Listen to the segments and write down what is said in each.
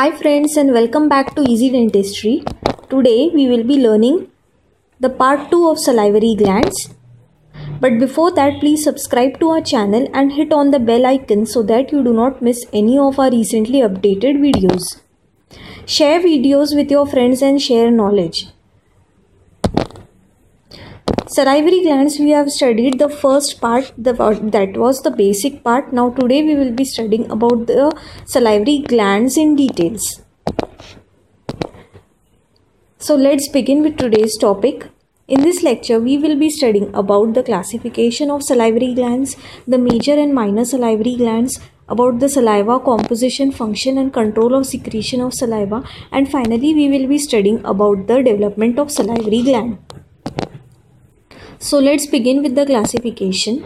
Hi friends and welcome back to Easy Dentistry. Today we will be learning the part 2 of salivary glands. But before that please subscribe to our channel and hit on the bell icon so that you do not miss any of our recently updated videos. Share videos with your friends and share knowledge. Salivary glands we have studied the first part the, that was the basic part. Now today we will be studying about the salivary glands in details. So let's begin with today's topic. In this lecture, we will be studying about the classification of salivary glands, the major and minor salivary glands, about the saliva composition, function and control of secretion of saliva and finally we will be studying about the development of salivary gland. So let's begin with the classification.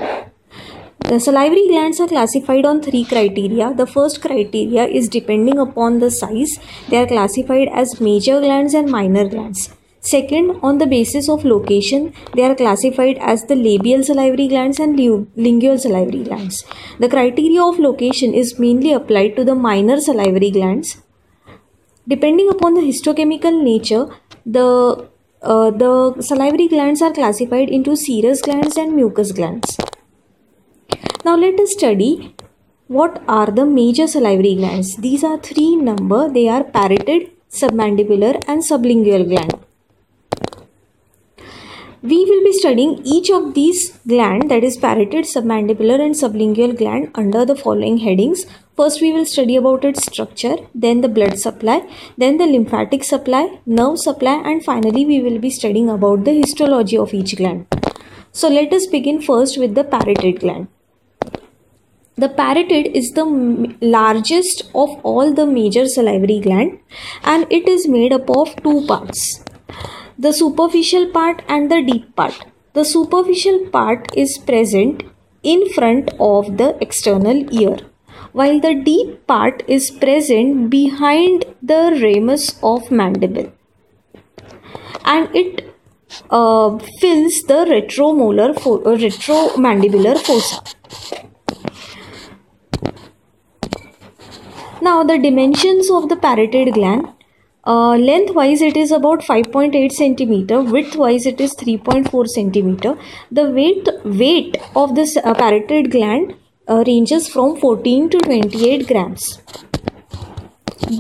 The salivary glands are classified on three criteria. The first criteria is depending upon the size. They are classified as major glands and minor glands. Second, on the basis of location, they are classified as the labial salivary glands and lingual salivary glands. The criteria of location is mainly applied to the minor salivary glands. Depending upon the histochemical nature, the uh, the salivary glands are classified into serous glands and mucous glands. Now let us study what are the major salivary glands. These are three number. They are parotid, submandibular and sublingual gland. We will be studying each of these gland that is parotid, submandibular and sublingual gland under the following headings. First we will study about its structure, then the blood supply, then the lymphatic supply, nerve supply and finally we will be studying about the histology of each gland. So let us begin first with the parotid gland. The parotid is the largest of all the major salivary gland and it is made up of two parts the superficial part and the deep part. The superficial part is present in front of the external ear while the deep part is present behind the ramus of mandible and it uh, fills the retromolar fo- uh, retromandibular fossa. Now the dimensions of the parotid gland uh, lengthwise it is about 5.8 centimeter widthwise it is 3.4 centimeter the weight weight of this uh, parotid gland ranges from 14 to 28 grams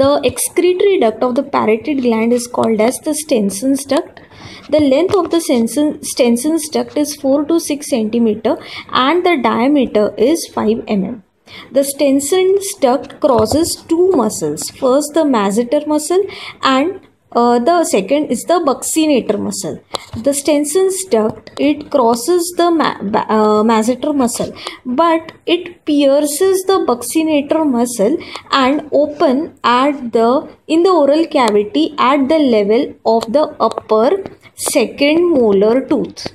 the excretory duct of the parotid gland is called as the Stenson's duct the length of the Stenson's duct is 4 to 6 centimeter and the diameter is 5 mm the Stenson's duct crosses two muscles. First, the masseter muscle and uh, the second is the buccinator muscle. The Stenson's duct it crosses the ma uh, masseter muscle, but it pierces the buccinator muscle and open at the in the oral cavity at the level of the upper second molar tooth.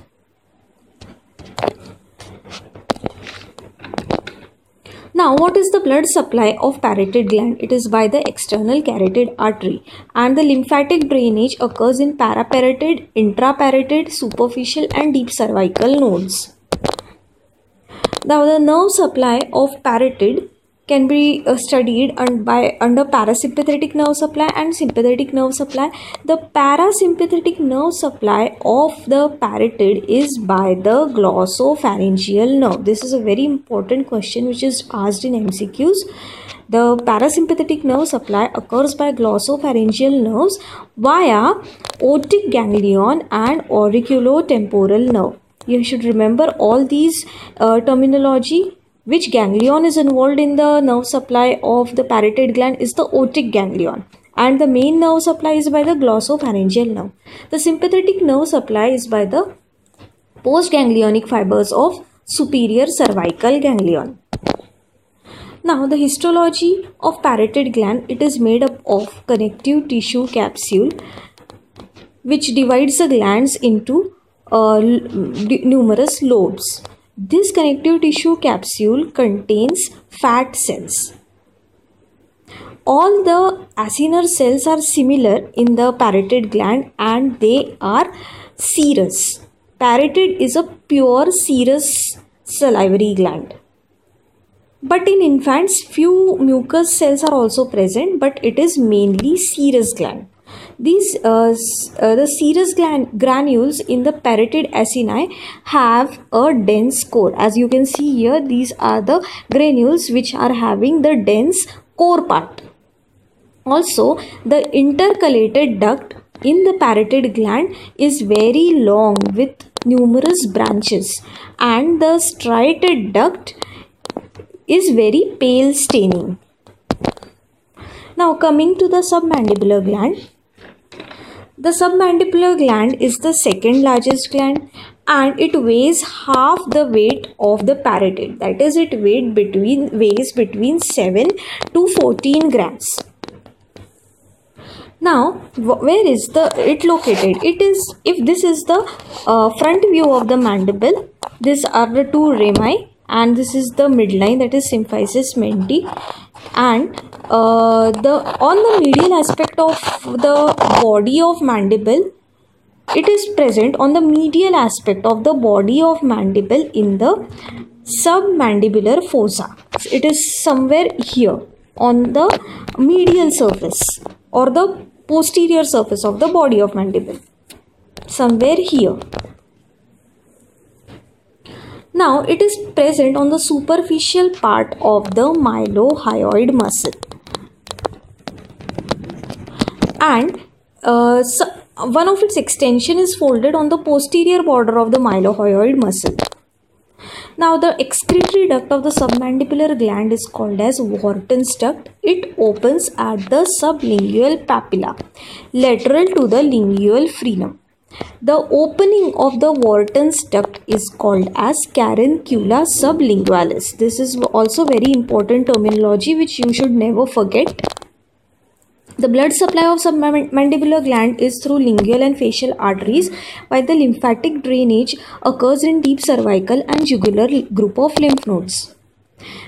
Now, what is the blood supply of parotid gland? It is by the external carotid artery and the lymphatic drainage occurs in paraparotid, intraparotid, superficial and deep cervical nodes. Now, the nerve supply of parotid can be uh, studied and by under parasympathetic nerve supply and sympathetic nerve supply. The parasympathetic nerve supply of the parotid is by the glossopharyngeal nerve. This is a very important question which is asked in mcqs the parasympathetic nerve supply occurs by glossopharyngeal nerves via otic ganglion and auriculotemporal nerve. You should remember all these uh, terminology which ganglion is involved in the nerve supply of the parotid gland is the otic ganglion and the main nerve supply is by the glossopharyngeal nerve. The sympathetic nerve supply is by the postganglionic fibers of superior cervical ganglion. Now the histology of parotid gland it is made up of connective tissue capsule which divides the glands into uh, numerous lobes. This connective tissue capsule contains fat cells. All the acinar cells are similar in the parotid gland and they are serous. Parotid is a pure serous salivary gland. but in infants few mucous cells are also present but it is mainly serous gland these uh, uh, the serous granules in the parotid acini have a dense core as you can see here these are the granules which are having the dense core part also the intercalated duct in the parotid gland is very long with numerous branches and the striated duct is very pale staining. Now coming to the submandibular gland. The submandibular gland is the second largest gland and it weighs half the weight of the parotid. That is it weight between weighs between 7 to 14 grams. Now where is the it located? It is if this is the uh, front view of the mandible. These are the two rami and this is the midline that is symphysis menti. And uh, the on the medial aspect of the body of mandible it is present on the medial aspect of the body of mandible in the submandibular fossa. It is somewhere here on the medial surface or the posterior surface of the body of mandible. Somewhere here now it is present on the superficial part of the mylohyoid muscle. And uh, so one of its extension is folded on the posterior border of the mylohyoid muscle. Now the excretory duct of the submandibular gland is called as Wharton's duct. It opens at the sublingual papilla, lateral to the lingual frenum. The opening of the Wharton's duct is called as caruncula sublingualis. This is also very important terminology which you should never forget. The blood supply of submandibular gland is through lingual and facial arteries while the lymphatic drainage occurs in deep cervical and jugular group of lymph nodes.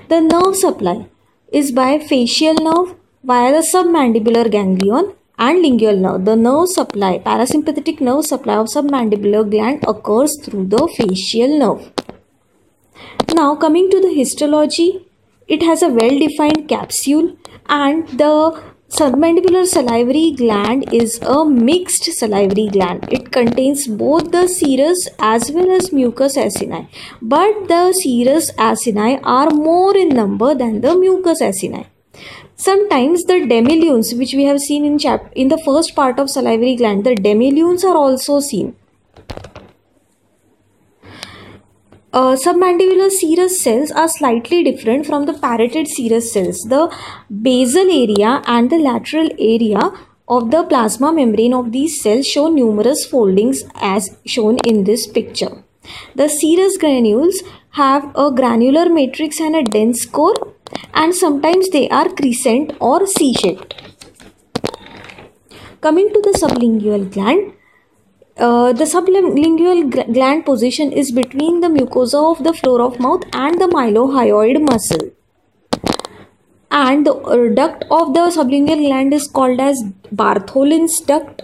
The nerve supply is by facial nerve via the submandibular ganglion and lingual nerve. The nerve supply, parasympathetic nerve supply of submandibular gland occurs through the facial nerve. Now coming to the histology, it has a well-defined capsule and the submandibular salivary gland is a mixed salivary gland. It contains both the serous as well as mucous acini. But the serous acini are more in number than the mucous acini. Sometimes the demilunes which we have seen in chap in the first part of salivary gland, the demilunes are also seen. Uh, submandibular serous cells are slightly different from the parotid serous cells. The basal area and the lateral area of the plasma membrane of these cells show numerous foldings as shown in this picture. The serous granules have a granular matrix and a dense core and sometimes they are crescent or C-shaped. Coming to the sublingual gland, uh, the sublingual gland position is between the mucosa of the floor of mouth and the mylohyoid muscle. And the uh, duct of the sublingual gland is called as Bartholin's duct.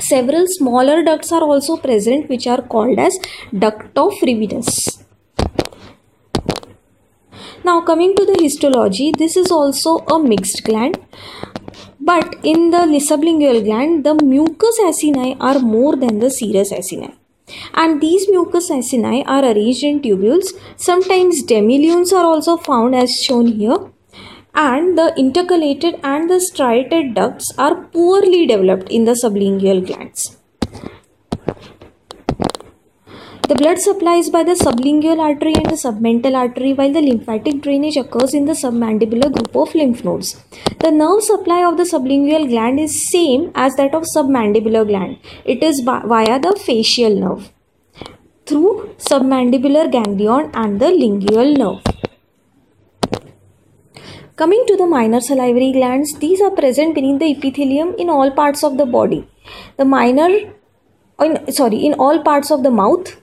Several smaller ducts are also present which are called as duct of Rivinus. Now coming to the histology, this is also a mixed gland. But in the sublingual gland, the mucous acini are more than the serous acini. And these mucous acini are arranged in tubules. Sometimes demilunes are also found as shown here. And the intercalated and the striated ducts are poorly developed in the sublingual glands. The blood supply is by the sublingual artery and the submental artery while the lymphatic drainage occurs in the submandibular group of lymph nodes. The nerve supply of the sublingual gland is same as that of submandibular gland. It is via the facial nerve through submandibular ganglion and the lingual nerve. Coming to the minor salivary glands, these are present beneath the epithelium in all parts of the body. The minor in, sorry in all parts of the mouth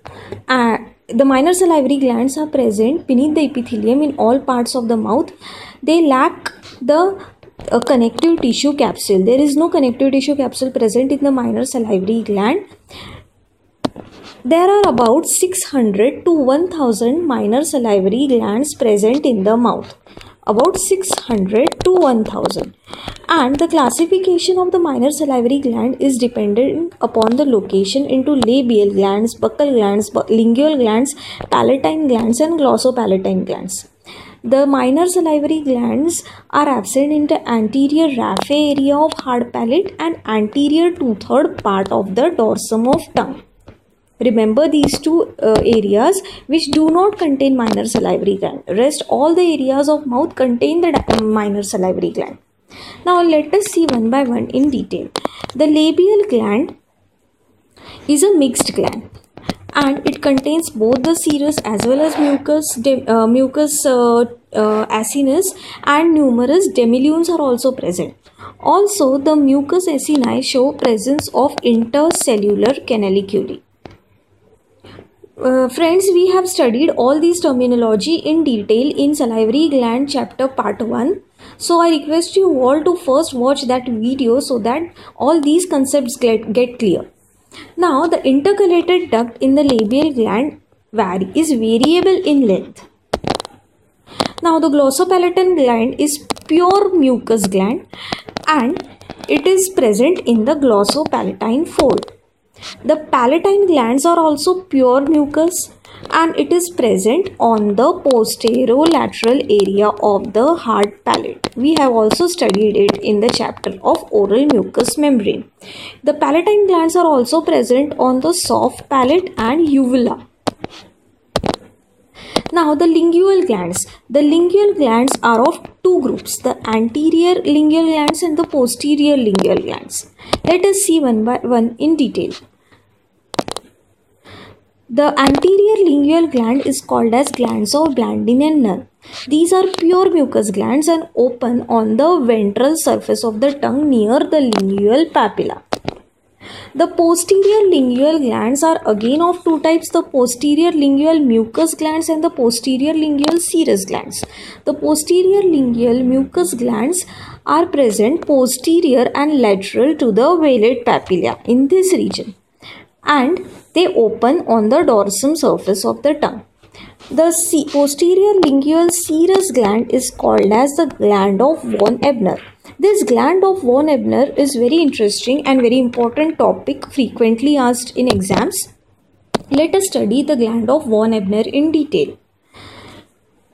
the minor salivary glands are present beneath the epithelium in all parts of the mouth. They lack the uh, connective tissue capsule. There is no connective tissue capsule present in the minor salivary gland. There are about 600 to 1000 minor salivary glands present in the mouth. About 600 to 1000. And the classification of the minor salivary gland is dependent upon the location into labial glands, buccal glands, lingual glands, palatine glands, and glossopalatine glands. The minor salivary glands are absent in the anterior raphe area of hard palate and anterior two-third part of the dorsum of tongue. Remember these two uh, areas which do not contain minor salivary gland. Rest all the areas of mouth contain the minor salivary gland. Now let us see one by one in detail. The labial gland is a mixed gland and it contains both the serous as well as mucus, uh, mucus uh, uh, acinus and numerous demilunes are also present. Also, the mucus acini show presence of intercellular canaliculi. Uh, friends, we have studied all these terminology in detail in salivary gland chapter part 1. So I request you all to first watch that video so that all these concepts get, get clear. Now the intercalated duct in the labial gland vary, is variable in length. Now the glossopalatine gland is pure mucus gland and it is present in the glossopalatine fold. The palatine glands are also pure mucus and it is present on the posterolateral area of the hard palate. We have also studied it in the chapter of oral mucous membrane. The palatine glands are also present on the soft palate and uvula. Now the lingual glands. The lingual glands are of two groups, the anterior lingual glands and the posterior lingual glands. Let us see one by one in detail. The anterior lingual gland is called as glands of Blandin and Nunn. These are pure mucus glands and open on the ventral surface of the tongue near the lingual papilla. The posterior lingual glands are again of two types the posterior lingual mucus glands and the posterior lingual serous glands. The posterior lingual mucus glands are present posterior and lateral to the vallate papilla in this region and they open on the dorsum surface of the tongue. The posterior lingual serous gland is called as the gland of von Ebner. This gland of von Ebner is very interesting and very important topic frequently asked in exams. Let us study the gland of von Ebner in detail.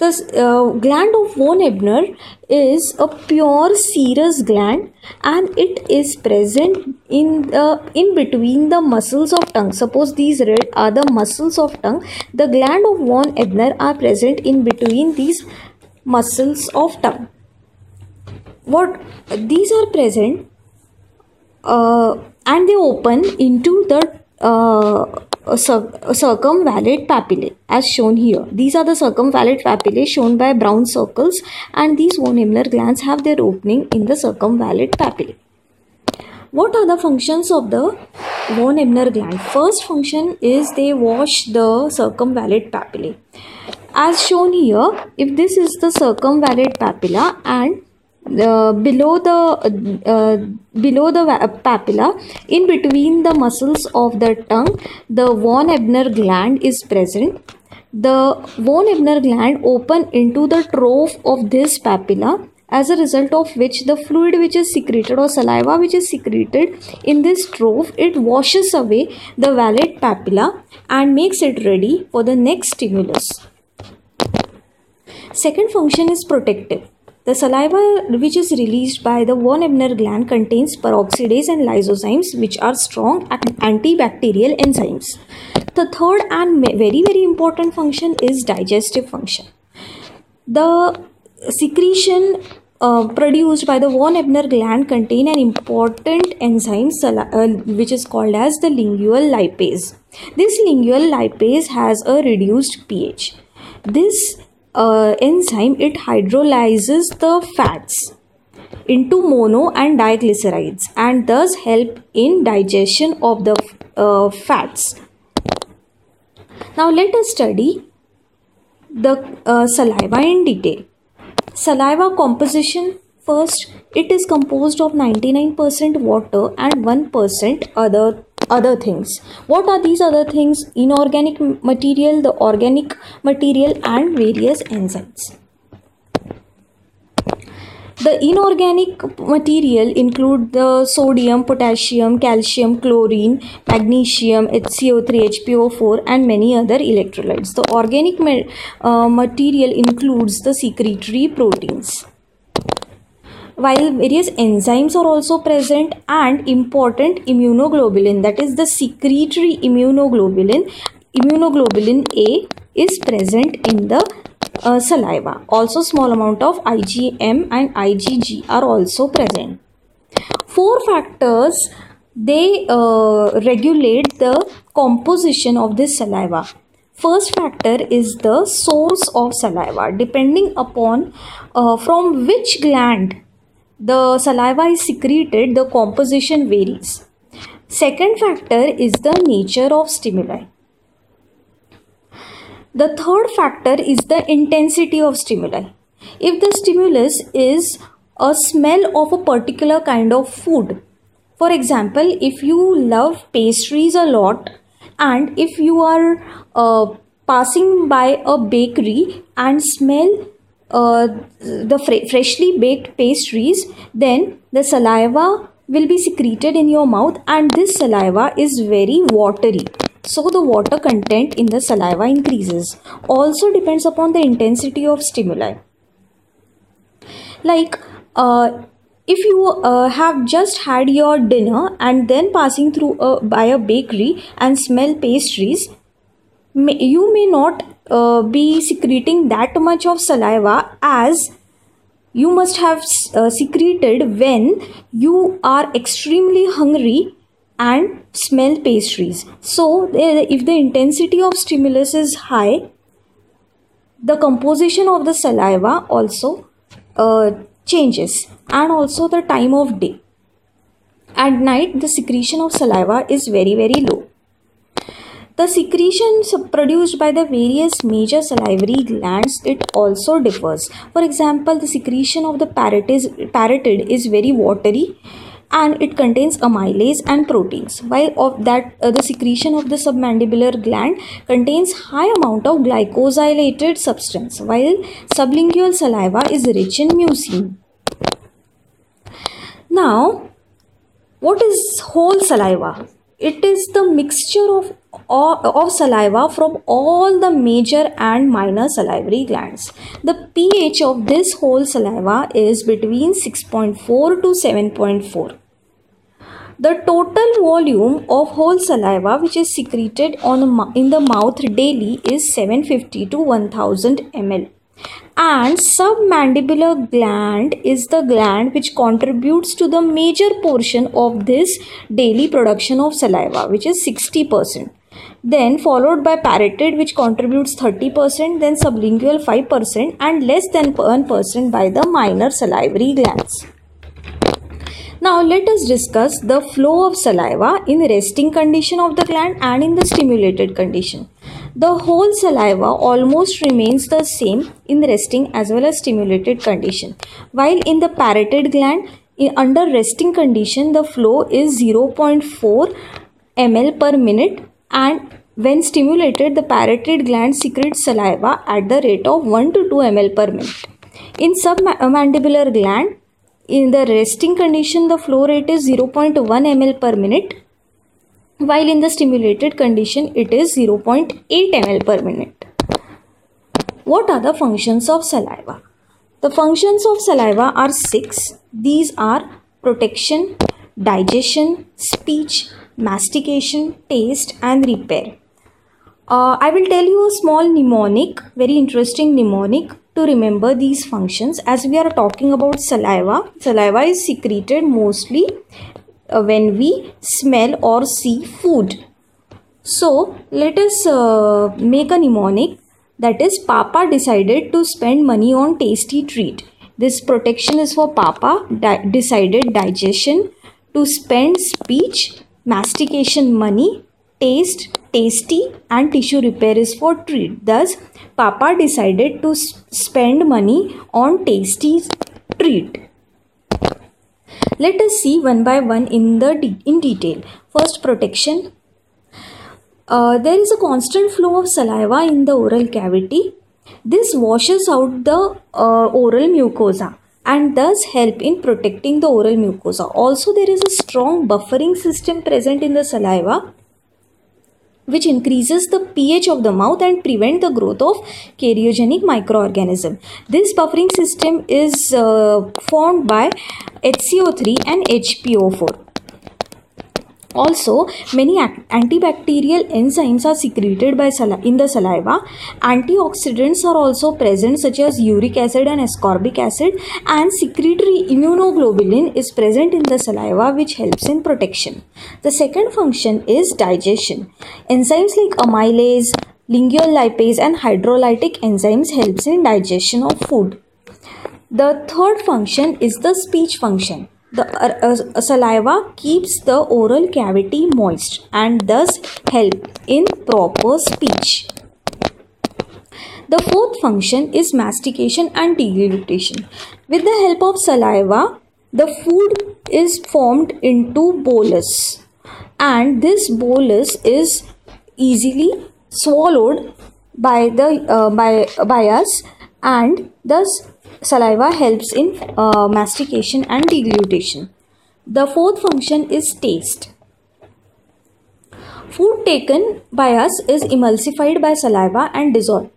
The uh, gland of von Ebner is a pure serous gland and it is present in the in between the muscles of tongue. Suppose these red are the muscles of tongue. The gland of von Ebner are present in between these muscles of tongue. What these are present uh, and they open into the uh, circumvallate papillae as shown here. These are the circumvallate papillae shown by brown circles and these von Ebner glands have their opening in the circumvallate papillae. What are the functions of the von Ebner gland? First function is they wash the circumvallate papillae. As shown here, if this is the circumvallate papilla and uh, below the uh, below the papilla in between the muscles of the tongue the von Ebner gland is present. The von Ebner gland open into the trough of this papilla as a result of which the fluid which is secreted or saliva which is secreted in this trough it washes away the vallate papilla and makes it ready for the next stimulus. Second function is protective the saliva which is released by the von Ebner gland contains peroxidase and lysozymes which are strong antibacterial enzymes. The third and very very important function is digestive function. The secretion uh, produced by the von Ebner gland contain an important enzyme uh, which is called as the lingual lipase. This lingual lipase has a reduced pH. This uh, enzyme it hydrolyzes the fats into mono and diglycerides and thus help in digestion of the uh, fats. Now let us study the uh, saliva in detail. Saliva composition first it is composed of 99% water and 1% other other things what are these other things inorganic material the organic material and various enzymes the inorganic material include the sodium, potassium, calcium, chlorine, magnesium, HCO3, HPO4 and many other electrolytes. The organic ma uh, material includes the secretory proteins. While various enzymes are also present and important immunoglobulin that is the secretory immunoglobulin immunoglobulin A is present in the uh, saliva. Also small amount of IgM and IgG are also present. Four factors they uh, regulate the composition of this saliva. First factor is the source of saliva. Depending upon uh, from which gland the saliva is secreted, the composition varies. Second factor is the nature of stimuli. The third factor is the intensity of stimuli. If the stimulus is a smell of a particular kind of food, for example, if you love pastries a lot and if you are uh, passing by a bakery and smell uh, the fr- freshly baked pastries, then the saliva will be secreted in your mouth and this saliva is very watery. So the water content in the saliva increases. Also depends upon the intensity of stimuli. Like uh, if you uh, have just had your dinner and then passing through a, by a bakery and smell pastries may, you may not uh, be secreting that much of saliva as you must have uh, secreted when you are extremely hungry and smell pastries. So, if the intensity of stimulus is high, the composition of the saliva also uh, changes and also the time of day. At night, the secretion of saliva is very, very low. The secretions produced by the various major salivary glands it also differs. For example, the secretion of the parotid, is very watery and it contains amylase and proteins. While of that uh, the secretion of the submandibular gland contains high amount of glycosylated substance while sublingual saliva is rich in mucin. Now what is whole saliva it is the mixture of of saliva from all the major and minor salivary glands. The pH of this whole saliva is between 6.4 to 7.4. The total volume of whole saliva which is secreted on in the mouth daily is 750 to 1000 ml. And submandibular gland is the gland which contributes to the major portion of this daily production of saliva which is 60%. Then followed by parotid which contributes 30%, then sublingual 5% and less than 1% by the minor salivary glands. Now let us discuss the flow of saliva in resting condition of the gland and in the stimulated condition. The whole saliva almost remains the same in resting as well as stimulated condition. While in the parotid gland, under resting condition, the flow is 0.4 ml per minute and when stimulated, the parotid gland secretes saliva at the rate of 1 to 2 ml per minute. In submandibular gland, in the resting condition, the flow rate is 0.1 ml per minute, while in the stimulated condition, it is 0.8 ml per minute. What are the functions of saliva? The functions of saliva are six. These are protection, digestion, speech, mastication, taste, and repair. Uh, I will tell you a small mnemonic, very interesting mnemonic to remember these functions as we are talking about saliva saliva is secreted mostly uh, when we smell or see food. So let us uh, make a mnemonic that is papa decided to spend money on tasty treat. This protection is for papa di decided digestion. To spend speech mastication money taste tasty and tissue repair is for treat. Thus Papa decided to spend money on tasty treat. Let us see one by one in the de- in detail. First, protection. Uh, there is a constant flow of saliva in the oral cavity. This washes out the uh, oral mucosa and thus help in protecting the oral mucosa. Also, there is a strong buffering system present in the saliva which increases the pH of the mouth and prevent the growth of cariogenic microorganism. This buffering system is uh, formed by HCO3 and HPO4. Also, many antibacterial enzymes are secreted by in the saliva. Antioxidants are also present such as uric acid and ascorbic acid and secretory immunoglobulin is present in the saliva which helps in protection. The second function is digestion. Enzymes like amylase, lingual lipase and hydrolytic enzymes helps in digestion of food. The third function is the speech function. The uh, uh, saliva keeps the oral cavity moist and thus help in proper speech. The fourth function is mastication and deglutition. With the help of saliva, the food is formed into bolus and this bolus is easily swallowed by the uh, by by us and thus saliva helps in uh, mastication and deglutition. The fourth function is taste. Food taken by us is emulsified by saliva and dissolved.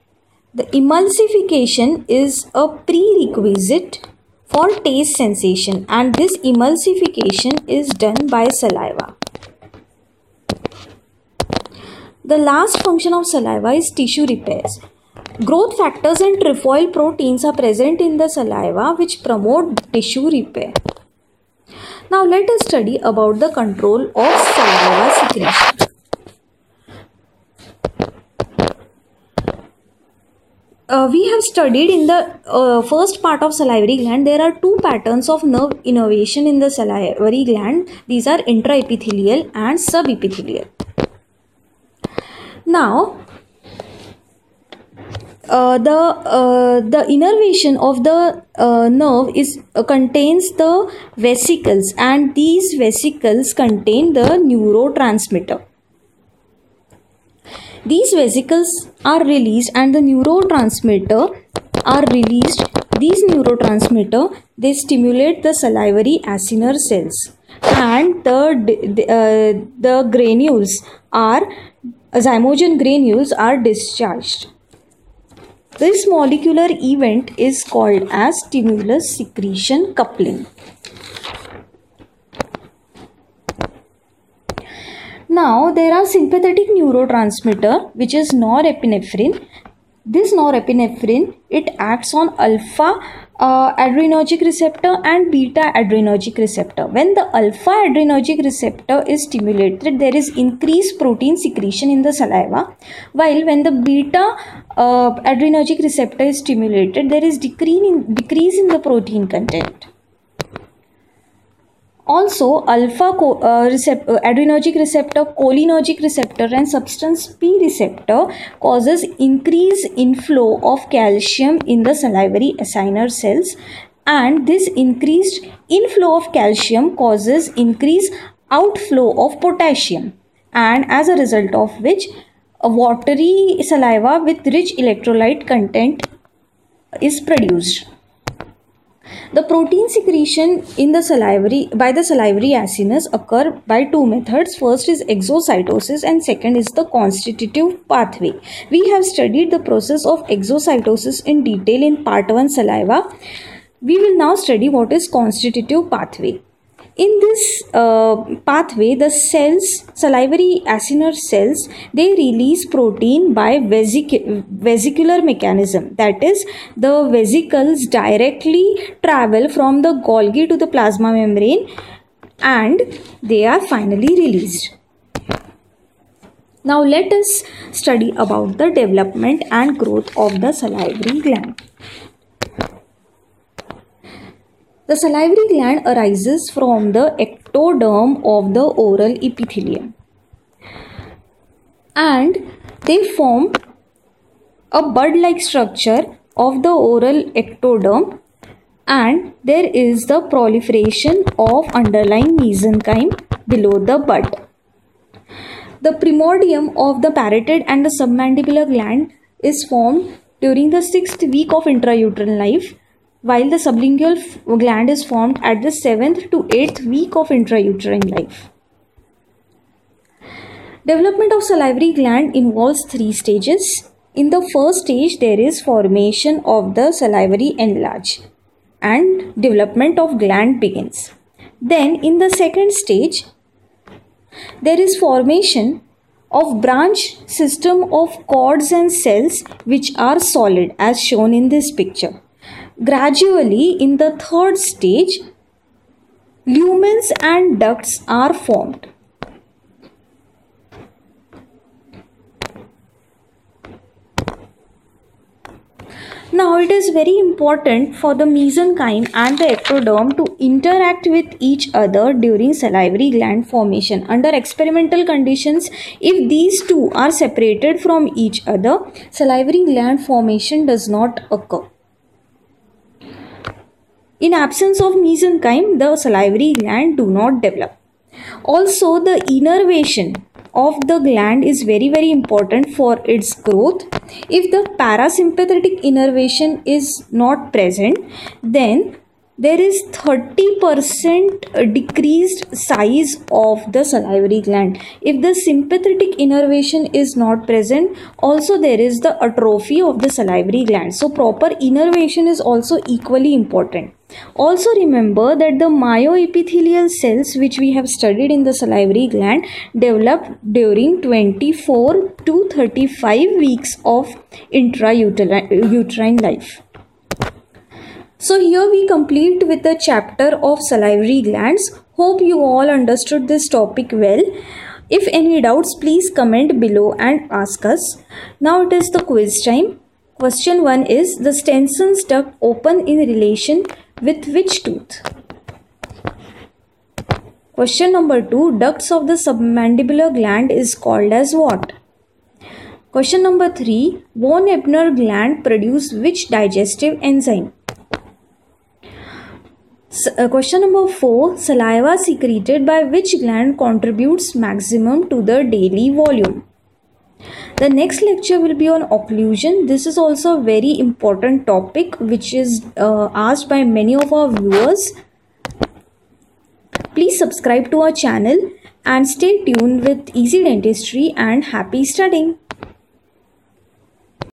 The emulsification is a prerequisite for taste sensation and this emulsification is done by saliva. The last function of saliva is tissue repairs. Growth factors and trefoil proteins are present in the saliva which promote tissue repair. Now let us study about the control of saliva secretion. Uh, we have studied in the uh, first part of salivary gland there are two patterns of nerve innervation in the salivary gland these are intraepithelial and subepithelial now uh, the uh, the innervation of the uh, nerve is uh, contains the vesicles and these vesicles contain the neurotransmitter. These vesicles are released and the neurotransmitter are released. These neurotransmitter they stimulate the salivary acinar cells. And the uh, the granules are zymogen granules are discharged this molecular event is called as stimulus secretion coupling. Now there are sympathetic neurotransmitter which is norepinephrine. This norepinephrine it acts on alpha uh, adrenergic receptor and beta adrenergic receptor. When the alpha adrenergic receptor is stimulated, there is increased protein secretion in the saliva, while when the beta uh, adrenergic receptor is stimulated, there is decrease in, decrease in the protein content. Also, alpha uh, recept uh, adrenergic receptor, cholinergic receptor and substance P receptor causes increase inflow of calcium in the salivary acinar cells and this increased inflow of calcium causes increased outflow of potassium and as a result of which a watery saliva with rich electrolyte content is produced. The protein secretion in the salivary by the salivary acinus occur by two methods. First is exocytosis and second is the constitutive pathway. We have studied the process of exocytosis in detail in part 1 saliva. We will now study what is constitutive pathway. In this uh, pathway, the cells, salivary acinar cells, they release protein by vesic- vesicular mechanism. That is, the vesicles directly travel from the Golgi to the plasma membrane and they are finally released. Now let us study about the development and growth of the salivary gland. The salivary gland arises from the ectoderm of the oral epithelium. And they form a bud like structure of the oral ectoderm. And there is the proliferation of underlying mesenchyme below the bud. The primordium of the parotid and the submandibular gland is formed during the sixth week of intrauterine life, while the sublingual gland is formed at the seventh to eighth week of intrauterine life. Development of salivary gland involves three stages. In the first stage, there is formation of the salivary anlage and development of gland begins. Then in the second stage, there is formation of branch system of cords and cells which are solid as shown in this picture. Gradually in the third stage, lumens and ducts are formed. Now it is very important for the mesenchyme and the ectoderm to interact with each other during salivary gland formation. Under experimental conditions, if these two are separated from each other, salivary gland formation does not occur. In absence of mesenchyme, the salivary gland do not develop. Also, the innervation of the gland is very very important for its growth if the parasympathetic innervation is not present then there is 30% decreased size of the salivary gland. If the sympathetic innervation is not present also there is the atrophy of the salivary gland. So proper innervation is also equally important. Also remember that the myoepithelial cells which we have studied in the salivary gland develop during 24 to 35 weeks of intrauterine life so here we complete with the chapter of salivary glands. Hope you all understood this topic well. If any doubts, please comment below and ask us. Now it is the quiz time. Question 1 is the Stenson's duct open in relation with which tooth? Question number 2 ducts of the submandibular gland is called as what? Question number 3 von Ebner gland produce which digestive enzyme? Uh, question number 4 Saliva secreted by which gland contributes maximum to the daily volume? The next lecture will be on occlusion. This is also a very important topic which is uh, asked by many of our viewers. Please subscribe to our channel and stay tuned with Easy Dentistry and happy studying.